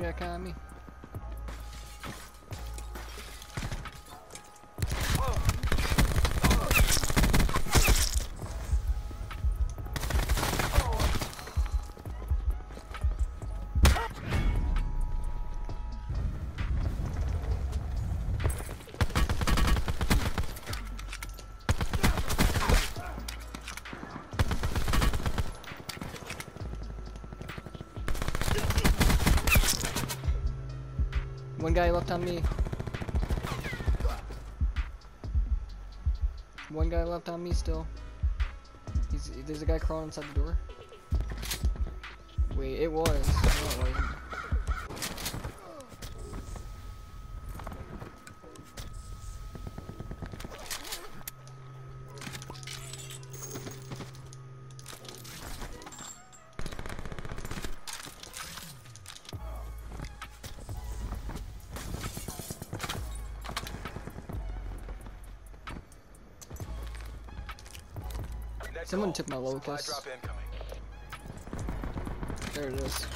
blackjack on me. One guy left on me. One guy left on me still. He's, there's a guy crawling inside the door. Wait, it was. No, it Someone took my locust. There it is.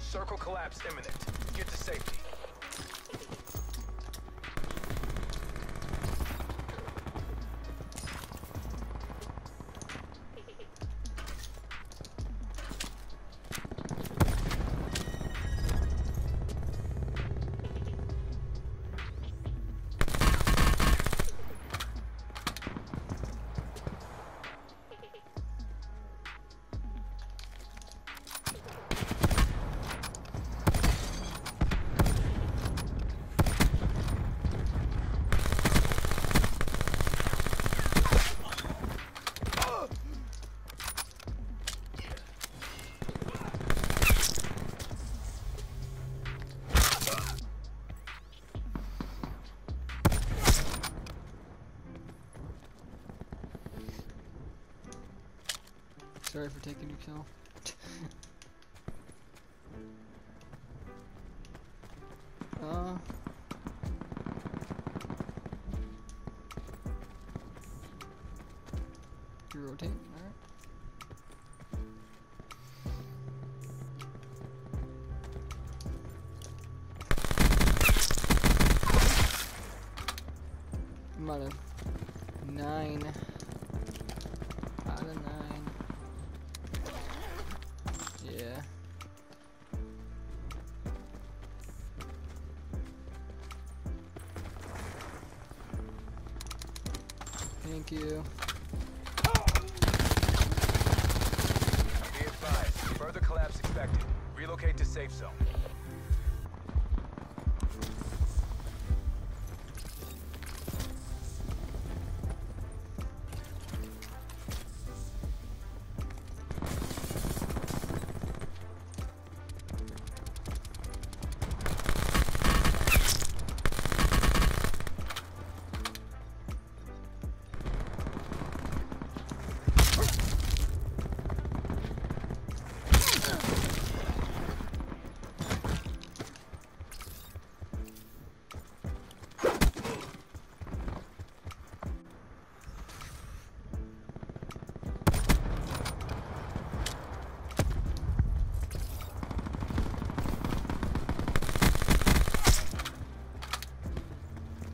Circle collapse imminent. Get to safety. Sorry for taking your kill. uh. You rotate, alright. Out of nine. Out of nine. Yeah. Thank you. Further collapse expected. Relocate to safe zone.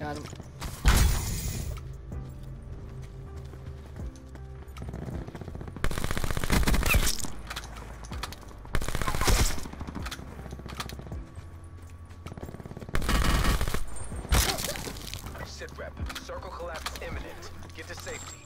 Got him. Sit rep. Circle collapse imminent. Get to safety.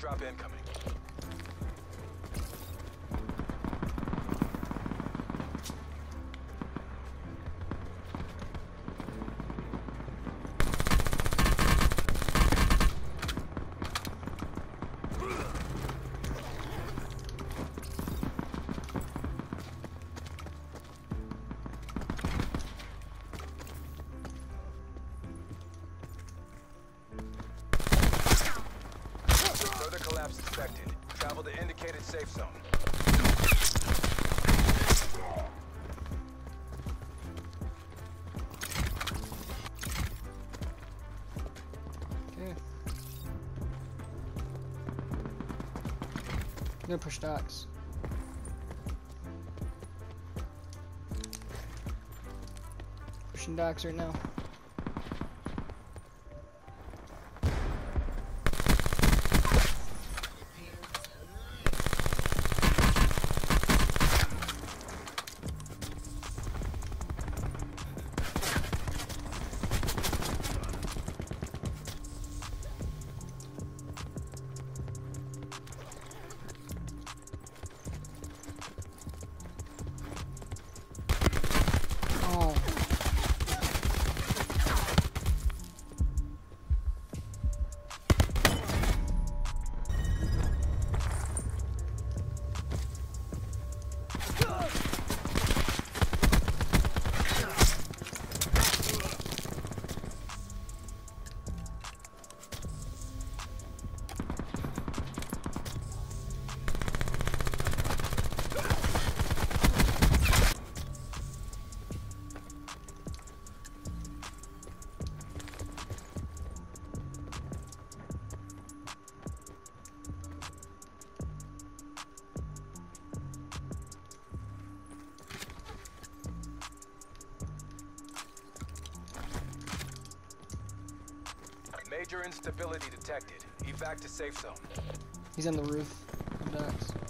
Drop incoming. Safe zone. Gonna push docks. Pushing docks right now. Major instability detected. Evac to safe zone. He's on the roof of docks.